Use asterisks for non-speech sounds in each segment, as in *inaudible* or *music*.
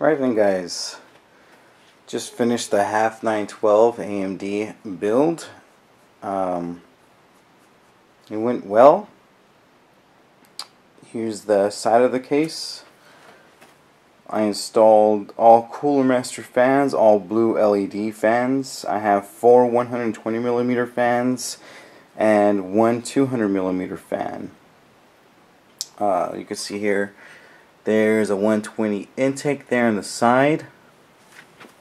Right then guys, just finished the HAF 912 AMD build. Um, it went well. Here's the side of the case. I installed all Cooler Master fans, all blue LED fans. I have four 120 millimeter fans and one 200 millimeter fan. Uh, you can see here there's a 120 intake there on the side.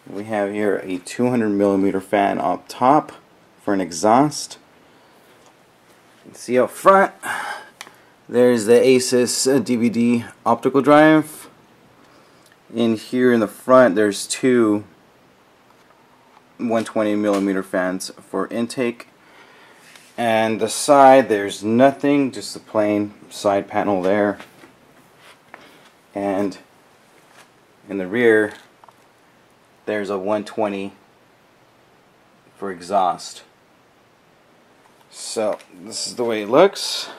We have here a 200 millimeter fan up top for an exhaust. see up front, there's the Asus uh, DVD optical drive. In here in the front, there's two 120 millimeter fans for intake. And the side, there's nothing, just the plain side panel there and in the rear there's a 120 for exhaust. So this is the way it looks.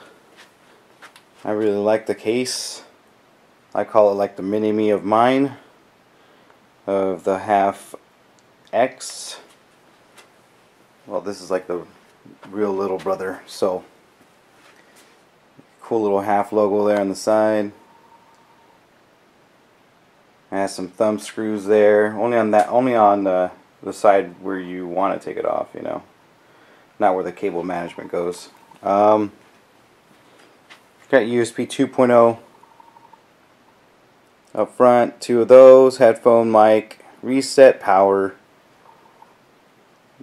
I really like the case. I call it like the mini-me of mine of the HAF X. Well this is like the real little brother so cool little HAF logo there on the side has some thumb screws there. Only on that, only on the, the side where you want to take it off, you know. Not where the cable management goes. Um, got USB 2.0 up front. Two of those. Headphone mic. Reset power.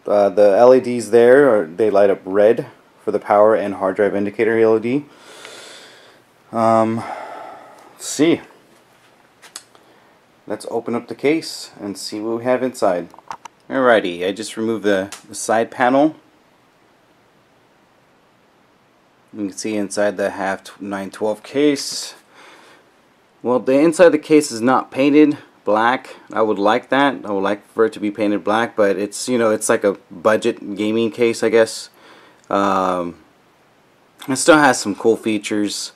Uh, the LEDs there, are, they light up red for the power and hard drive indicator LED. Um, see let's open up the case and see what we have inside. Alrighty, I just removed the, the side panel. You can see inside the HAF 912 case. Well, the inside of the case is not painted black. I would like that. I would like for it to be painted black, but it's, you know, it's like a budget gaming case, I guess. Um, it still has some cool features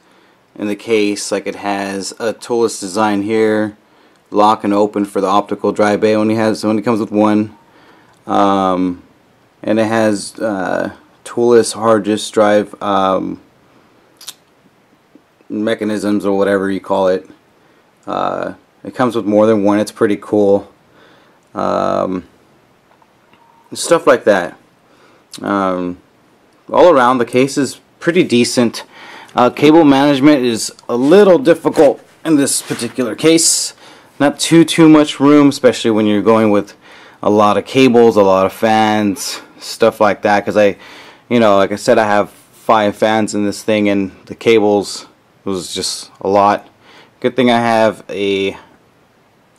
in the case, like it has a toolless design here lock and open for the optical drive bay only has only comes with one. Um, and it has uh, toolless hard disk drive um, mechanisms or whatever you call it. Uh, it comes with more than one. It's pretty cool. Um, stuff like that. Um, all around the case is pretty decent. Uh, cable management is a little difficult in this particular case not too too much room especially when you're going with a lot of cables a lot of fans stuff like that. Because I you know like I said I have five fans in this thing and the cables was just a lot. Good thing I have a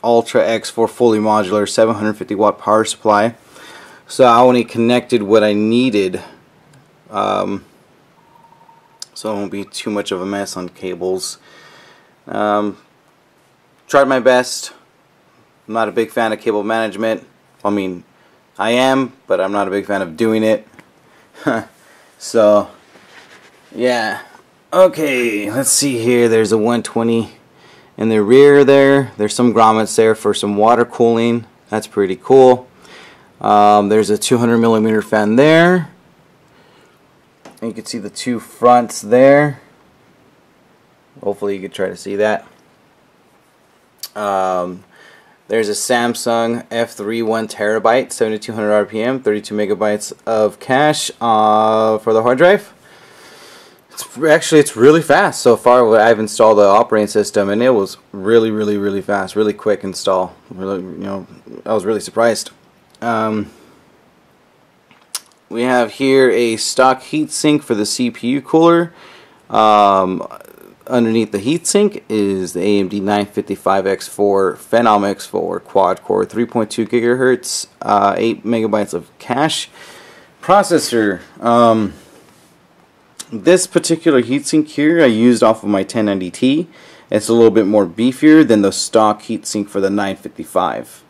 Ultra X4 fully modular 750 watt power supply. So I only connected what I needed um, so it won't be too much of a mess on cables. Um, tried my best. I'm not a big fan of cable management. I mean, I am, but I'm not a big fan of doing it. *laughs* so, yeah. Okay, let's see here. There's a 120 in the rear there. There's some grommets there for some water cooling. That's pretty cool. Um, there's a 200 millimeter fan there. And you can see the two fronts there. Hopefully you can try to see that. Um, there's a Samsung F3 1 terabyte, 7200 RPM, 32 megabytes of cache uh, for the hard drive. It's actually it's really fast so far. I've installed the operating system and it was really, really, really fast, really quick install. Really, you know, I was really surprised. Um, we have here a stock heatsink for the CPU cooler. Um, underneath the heatsink is the AMD 955X4 Phenom X4 quad core 3.2 gigahertz, uh, 8 megabytes of cache processor. Um, this particular heatsink here I used off of my 1090T. It's a little bit more beefier than the stock heatsink for the 955.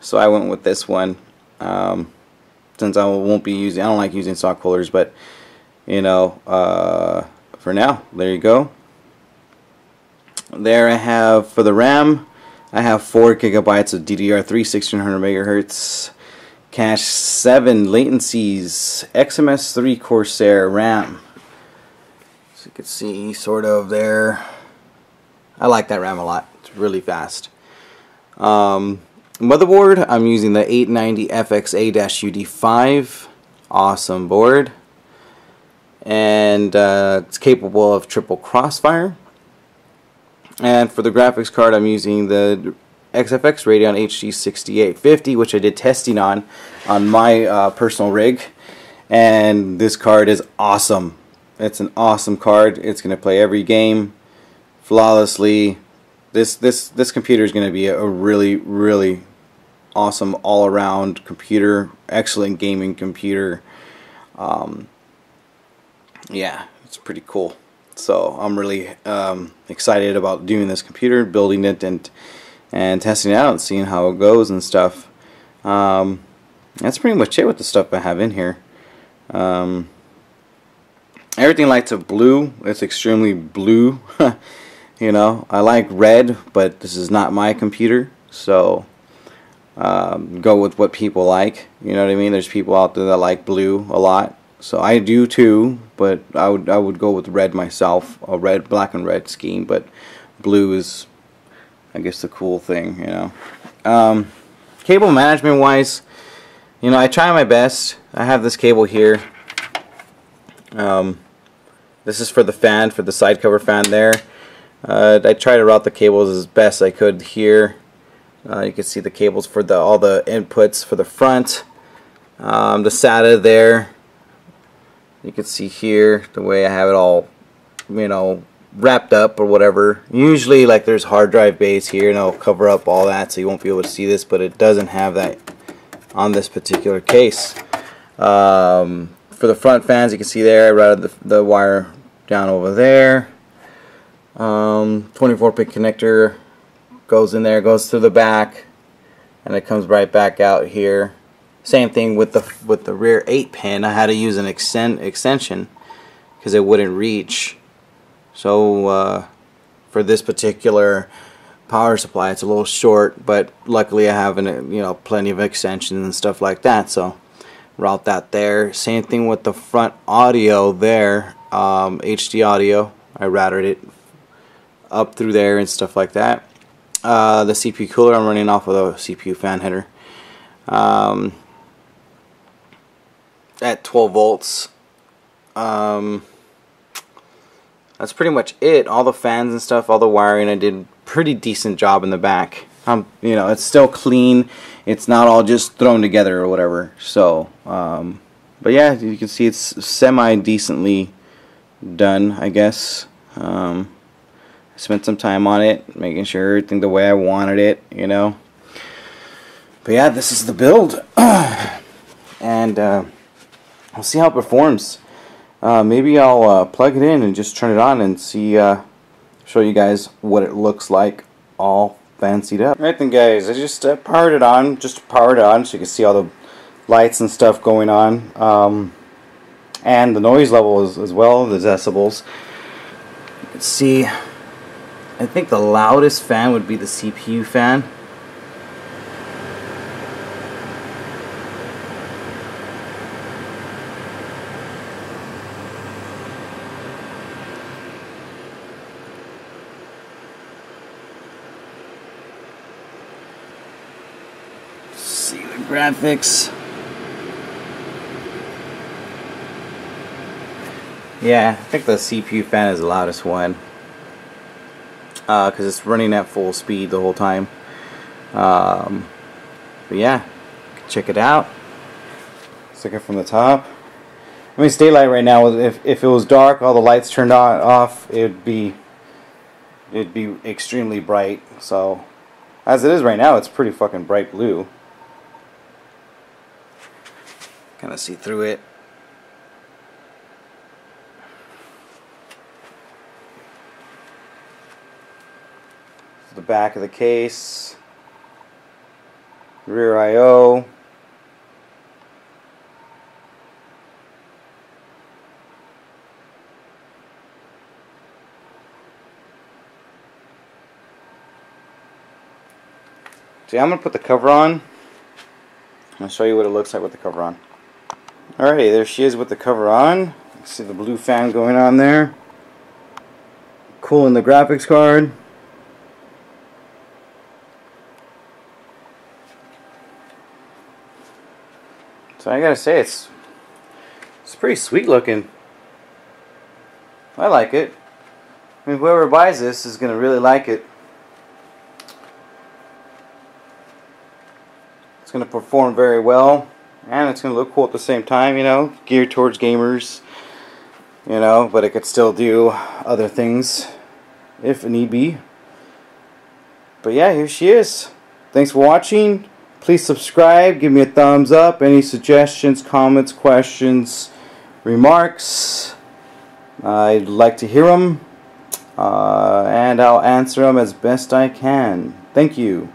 So I went with this one. Um, since I won't be using, I don't like using stock coolers, but you know, uh, for now, there you go. There I have for the RAM I have 4 gigabytes of DDR3 1600 megahertz, CAS 7 latencies, XMS3 Corsair RAM. So you can see sort of there. I like that RAM a lot. It's really fast. Um, motherboard, I'm using the 890 FXA-UD5. Awesome board. And uh, it's capable of triple crossfire. And for the graphics card, I'm using the XFX Radeon HD 6850, which I did testing on on my uh, personal rig. And this card is awesome. It's an awesome card. It's going to play every game flawlessly. This this this computer is going to be a really really awesome all around computer, excellent gaming computer. Um, yeah, it's pretty cool. So I'm really um, excited about doing this computer, building it, and and testing it out and seeing how it goes and stuff. Um, that's pretty much it with the stuff I have in here. Um, everything lights up blue. It's extremely blue. *laughs* you know, I like red, but this is not my computer, so um, go with what people like. You know what I mean? There's people out there that like blue a lot, so I do too. But I would I would go with red myself, a red, black and red scheme. But blue is, I guess, the cool thing. You know, um, cable management wise, you know, I try my best. I have this cable here. Um, this is for the fan, for the side cover fan there. Uh, I try to route the cables as best I could here. Uh, you can see the cables for the all the inputs for the front. Um, the SATA there. You can see here the way I have it all, you know, wrapped up or whatever. Usually, like there's hard drive bays here, and I'll cover up all that so you won't be able to see this. But it doesn't have that on this particular case. Um, for the front fans, you can see there I routed the, the wire down over there. Um, 24 pin connector goes in there, goes to the back, and it comes right back out here. Same thing with the with the rear 8 pin. I had to use an extend, extension because it wouldn't reach. So uh, for this particular power supply, it's a little short, but luckily I have an, you know plenty of extensions and stuff like that. So route that there. Same thing with the front audio there, um, HD audio. I routed it up through there and stuff like that. Uh, the CPU cooler I'm running off of the CPU fan header. Um, at 12 volts. Um, that's pretty much it. All the fans and stuff, all the wiring, I did pretty decent job in the back. Um, you know, it's still clean. It's not all just thrown together or whatever. So, um, but yeah, you can see it's semi decently done, I guess. Um, I spent some time on it, making sure everything the way I wanted it, you know. But yeah, this is the build, *clears throat* and uh, I'll see how it performs. Uh, maybe I'll uh, plug it in and just turn it on and see, uh, show you guys what it looks like all fancied up. Alright then guys, I just uh, powered it on, just powered it on so you can see all the lights and stuff going on. Um, and the noise level as, as well, the decibels. Can see I think the loudest fan would be the CPU fan. See the graphics. Yeah, I think the CPU fan is the loudest one because uh, it's running at full speed the whole time. Um, but yeah, check it out. Stick it from the top. I mean, it's daylight right now. If if it was dark, all the lights turned on off, it'd be it'd be extremely bright. So, as it is right now, it's pretty fucking bright blue. Kind of see through it. the back of the case, rear I.O. See, I'm going to put the cover on. I'll show you what it looks like with the cover on. Alrighty, there she is with the cover on. See the blue fan going on there. Cool in the graphics card. So I gotta say, it's it's pretty sweet looking. I like it. I mean, whoever buys this is gonna really like it. It's gonna perform very well and it's going to look cool at the same time, you know, geared towards gamers, you know, but it could still do other things if need be. But yeah, here she is. Thanks for watching. Please subscribe, give me a thumbs up. Any suggestions, comments, questions, remarks, I'd like to hear them. Uh, and I'll answer them as best I can. Thank you.